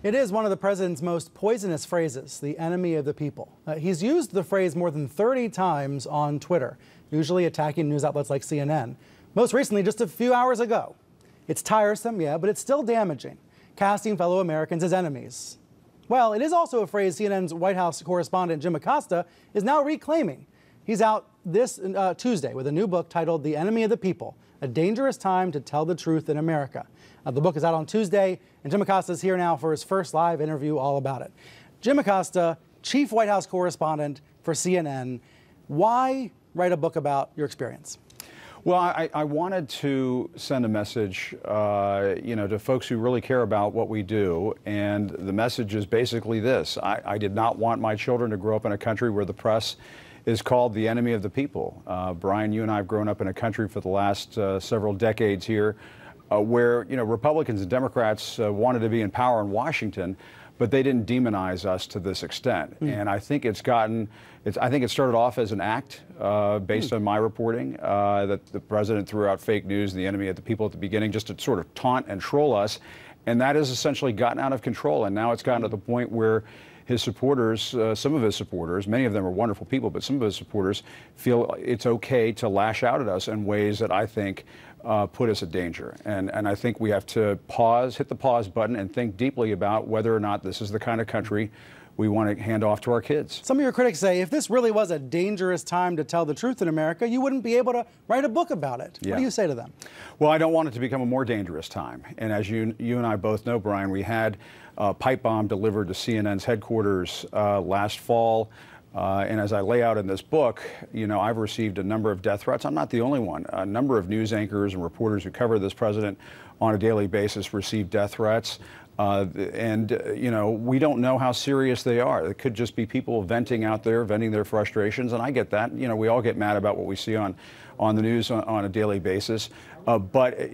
It is one of the president's most poisonous phrases, the enemy of the people. Uh, he's used the phrase more than 30 times on Twitter, usually attacking news outlets like CNN. Most recently, just a few hours ago. It's tiresome, yeah, but it's still damaging, casting fellow Americans as enemies. Well, it is also a phrase CNN's White House correspondent Jim Acosta is now reclaiming. He's out this uh, Tuesday with a new book titled The Enemy of the People A Dangerous Time to Tell the Truth in America. Uh, the book is out on Tuesday, and Jim Acosta is here now for his first live interview all about it. Jim Acosta, chief White House correspondent for CNN. Why write a book about your experience? Well, I, I, wanted to send a message, uh, you know, to folks who really care about what we do, and the message is basically this: I, I, did not want my children to grow up in a country where the press is called the enemy of the people. Uh, Brian, you and I have grown up in a country for the last uh, several decades here, uh, where you know Republicans and Democrats uh, wanted to be in power in Washington but they didn't demonize us to this extent. Mm. And I think it's gotten, it's, I think it started off as an act uh, based mm. on my reporting uh, that the president threw out fake news, and the enemy of the people at the beginning, just to sort of taunt and troll us. And that has essentially gotten out of control. And now it's gotten to the point where his supporters, uh, some of his supporters, many of them are wonderful people, but some of his supporters feel it's okay to lash out at us in ways that I think uh, put us at danger. And, and I think we have to pause, hit the pause button, and think deeply about whether or not this is the kind of country we want to hand off to our kids. Some of your critics say if this really was a dangerous time to tell the truth in America, you wouldn't be able to write a book about it. Yeah. What do you say to them? Well, I don't want it to become a more dangerous time. And as you, you and I both know, Brian, we had a pipe bomb delivered to CNN's headquarters uh, last fall. Uh, and as I lay out in this book, you know, I've received a number of death threats. I'm not the only one. A number of news anchors and reporters who cover this president on a daily basis receive death threats. Uh, and, uh, you know, we don't know how serious they are. It could just be people venting out there, venting their frustrations, and I get that. You know, we all get mad about what we see on, on the news on, on a daily basis. Uh, but uh,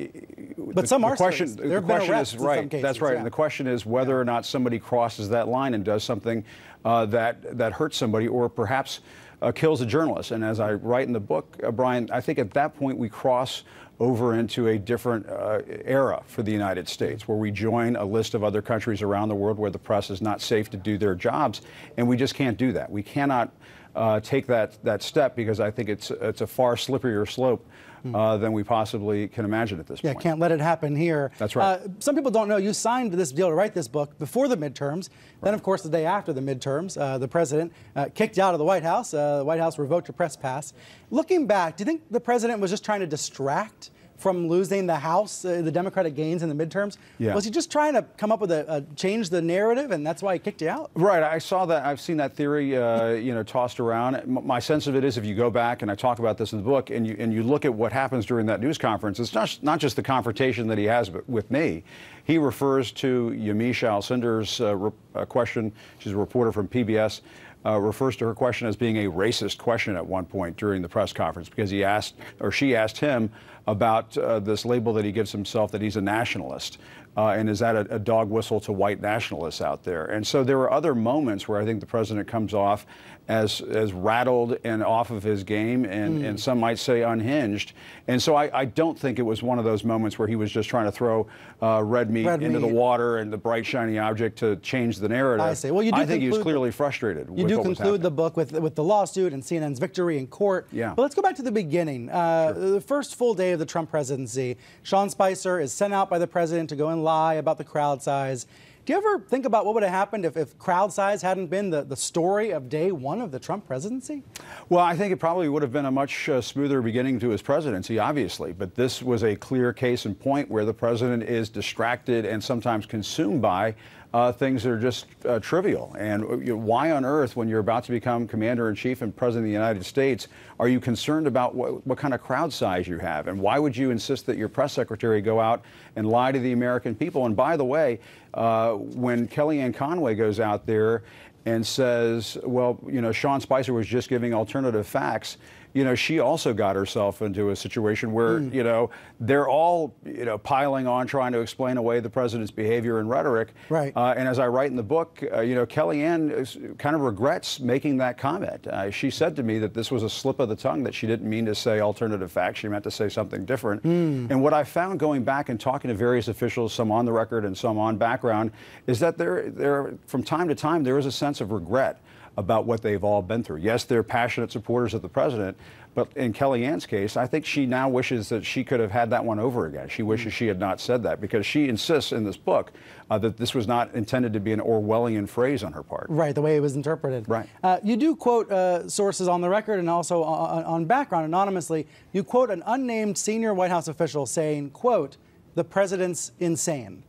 but the, some the are question, the question is right. Cases, that's right. Yeah. And the question is whether or not somebody crosses that line and does something uh, that that hurts somebody, or perhaps uh, kills a journalist. And as I write in the book, uh, Brian, I think at that point we cross over into a different uh, era for the United States, where we join a list of other countries around the world where the press is not safe to do their jobs, and we just can't do that. We cannot uh, take that that step because I think it's it's a far slipperier slope hmm. uh, than we possibly can imagine at this yeah, point. Yeah, can't let it happen here. That's right. Uh, some people don't know you signed this deal to write this book before the midterms. Right. Then, of course, the day after the midterms, uh, the president uh, kicked you out of the White House. Uh, the White House revoked your press pass. Looking back, do you think the president was just trying to distract? From losing the House, uh, the Democratic gains in the midterms? Yeah. Was he just trying to come up with a, a, change the narrative, and that's why he kicked you out? Right. I saw that. I've seen that theory, uh, you know, tossed around. My sense of it is, if you go back and I talk about this in the book, and you and you look at what happens during that news conference, it's not not just the confrontation that he has with me. He refers to Yamiche Alcindor's uh, question. She's a reporter from PBS uh, refers to her question as being a racist question at one point during the press conference because he asked, or she asked him about uh, this label that he gives himself that he's a nationalist. Uh, and is that a, a, dog whistle to white nationalists out there? And so there are other moments where I think the president comes off as as rattled and off of his game, and, mm. and some might say unhinged. And so I, I, don't think it was one of those moments where he was just trying to throw uh, red meat red into meat. the water and the bright shiny object to change the narrative. I say, Well, you do I think he was clearly frustrated. You do conclude the book with with the lawsuit and CNN's victory in court. Yeah. But let's go back to the beginning. Uh, sure. The first full day of the Trump presidency, Sean Spicer is sent out by the president to go and lie about the crowd size. Do you ever think about what would have happened if, if crowd size hadn't been the, the story of day one of the Trump presidency? Well, I think it probably would have been a much uh, smoother beginning to his presidency, obviously. But this was a clear case in point where the president is distracted and sometimes consumed by uh, things that are just uh, trivial. And uh, you know, why on earth, when you're about to become commander in chief and president of the United States, are you concerned about what, what kind of crowd size you have? And why would you insist that your press secretary go out and lie to the American people? And by the way, uh, when Kellyanne Conway goes out there and says, well, you know, Sean Spicer was just giving alternative facts you know, she also got herself into a situation where, mm. you know, they're all, you know, piling on trying to explain away the president's behavior and rhetoric. Right. Uh, and as I write in the book, uh, you know, Kellyanne kind of regrets making that comment. Uh, she said to me that this was a slip of the tongue, that she didn't mean to say alternative facts. She meant to say something different. Mm. And what I found going back and talking to various officials, some on the record and some on background, is that there, there, from time to time, there is a sense of regret about what they've all been through. Yes, they're passionate supporters of the president, but in Kellyanne's case, I think she now wishes that she could have had that one over again. She wishes she had not said that because she insists in this book uh, that this was not intended to be an Orwellian phrase on her part. Right, the way it was interpreted. Right. Uh, you do quote uh, sources on the record and also on, on background anonymously. You quote an unnamed senior White House official saying, quote, the president's insane.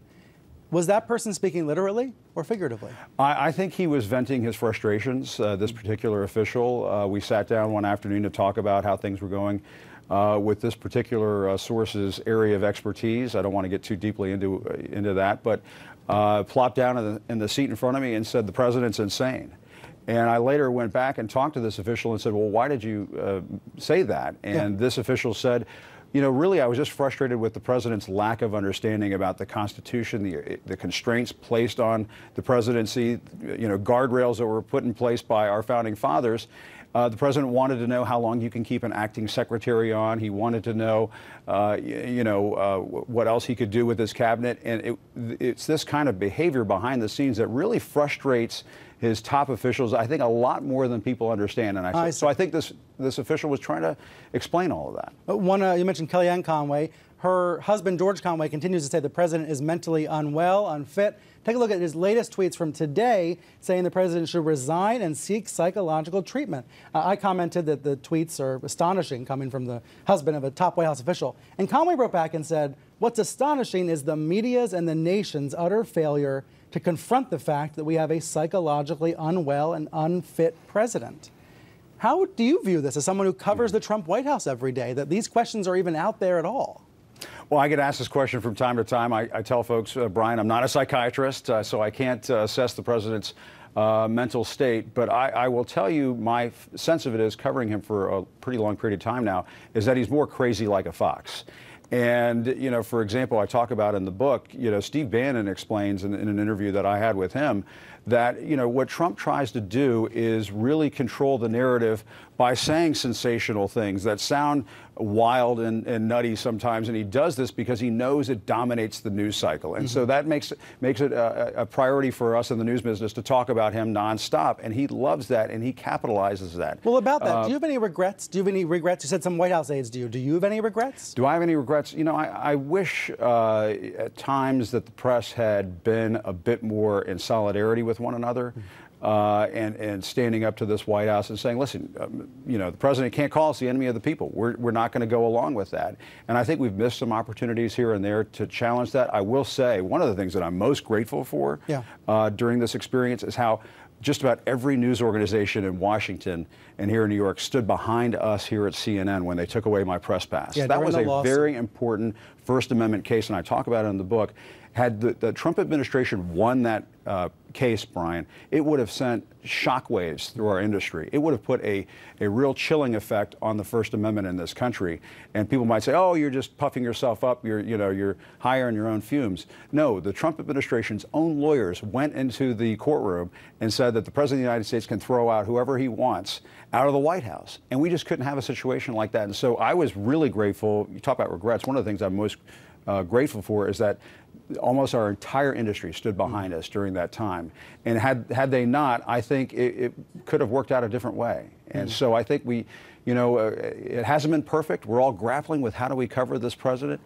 Was that person speaking literally or figuratively? I, I think he was venting his frustrations, uh, this particular official. Uh, we sat down one afternoon to talk about how things were going uh, with this particular uh, source's area of expertise. I don't want to get too deeply into, uh, into that, but uh, plopped down in the, in the seat in front of me and said, The president's insane. And I later went back and talked to this official and said, Well, why did you say that? And yeah. this official said, you know, really, I was just frustrated with the president's lack of understanding about the Constitution, the, the constraints placed on the presidency, you know, guardrails that were put in place by our founding fathers. Uh, the president wanted to know how long you can keep an acting secretary on. He wanted to know, uh, you, you, know, uh, what else he could do with his cabinet. And it, it's this kind of behavior behind the scenes that really frustrates his top officials, I think, a lot more than people understand. And I, I so I think this this official was trying to explain all of that. Uh, one, uh, you mentioned Kellyanne Conway. Her husband, George Conway, continues to say the president is mentally unwell, unfit. Take a look at his latest tweets from today saying the president should resign and seek psychological treatment. Uh, I commented that the tweets are astonishing coming from the husband of a top White House official. And Conway wrote back and said, What's astonishing is the media's and the nation's utter failure to confront the fact that we have a psychologically unwell and unfit president. How do you view this as someone who covers the Trump White House every day, that these questions are even out there at all? Well, I get asked this question from time to time. I, I tell folks, uh, Brian, I'm not a psychiatrist, uh, so I can't uh, assess the president's uh, mental state. But I, I, will tell you, my sense of it is, covering him for a pretty long period of time now, is that he's more crazy like a fox. And, you know, for example, I talk about in the book, you know, Steve Bannon explains in, in, an interview that I had with him that, you know, what Trump tries to do is really control the narrative by saying sensational things that sound wild and, and, nutty sometimes, and he does this because he knows it dominates the news cycle, and mm-hmm. so that makes makes it a, a, priority for us in the news business to talk about him nonstop, and he loves that, and he capitalizes that. Well, about that, uh, do you have any regrets? Do you have any regrets? You said some White House aides do you. Do you have any regrets? Do I have any regrets? You know, I, I wish uh, at times that the press had been a bit more in solidarity with one another. Mm-hmm uh, and, and standing up to this White House and saying, listen, um, you know, the president can't call us the enemy of the people. We're, we're not going to go along with that. And I think we've missed some opportunities here and there to challenge that. I will say, one of the things that I'm most grateful for yeah. uh, during this experience is how just about every news organization in Washington and here in New York stood behind us here at CNN when they took away my press pass. Yeah, that was a lawsuit. very important First Amendment case, and I talk about it in the book. Had the, the Trump administration won that uh, case, Brian, it would have sent shockwaves through our industry. It would have put a, a real chilling effect on the First Amendment in this country. And people might say, "Oh, you're just puffing yourself up. You're, you know, you're higher in your own fumes." No, the Trump administration's own lawyers went into the courtroom and said that the President of the United States can throw out whoever he wants out of the White House, and we just couldn't have a situation like that. And so I was really grateful. You talk about regrets. One of the things I'm most uh, grateful for is that almost our entire industry stood behind mm. us during that time. And had, had they not, I think it, it could have worked out a different way. And mm. so I think we, you know, uh, it hasn't been perfect. We're all grappling with how do we cover this president.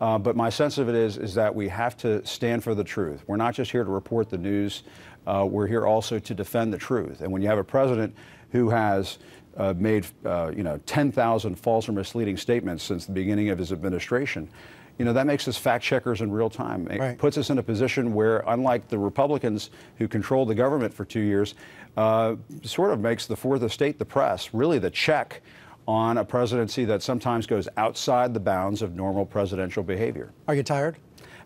Uh, but my sense of it is, is that we have to stand for the truth. We're not just here to report the news. Uh, we're here also to defend the truth. And when you have a president who has uh, made, uh, you know, 10,000 false or misleading statements since the beginning of his administration, you know, that makes us fact checkers in real time. It right. puts us in a position where, unlike the Republicans who controlled the government for two years, uh, sort of makes the fourth estate, the press, really the check on a presidency that sometimes goes outside the bounds of normal presidential behavior. Are you tired?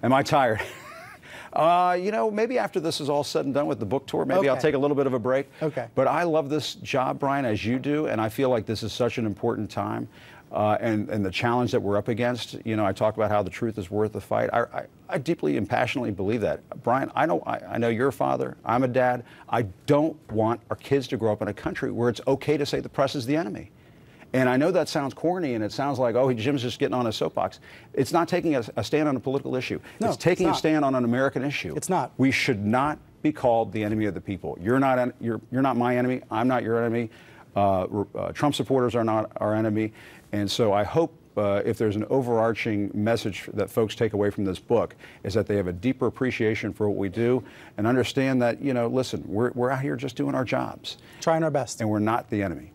Am I tired? Uh, you know, maybe after this is all said and done with the book tour, maybe I'll take a little bit of a break. Okay. But I love this job, Brian, as you do, and I feel like this is such an important time. Uh, and, and the challenge that we're up against, you know, I talk about how the truth is worth the fight. I, I, I deeply and passionately believe that. Brian, I know, I, I know you're a father. I'm a dad. I don't want our kids to grow up in a country where it's okay to say the press is the enemy. And I know that sounds corny and it sounds like, oh, Jim's just getting on a soapbox. It's not taking a, a stand on a political issue. No, it's taking it's a stand on an American issue. It's not. We should not be called the enemy of the people. You're not, en- you're, you're not my enemy. I'm not your enemy. Uh, uh, Trump supporters are not our enemy. And so I hope uh, if there's an overarching message that folks take away from this book is that they have a deeper appreciation for what we do and understand that, you know, listen, we're, we're out here just doing our jobs Trying our best. and we're not the enemy.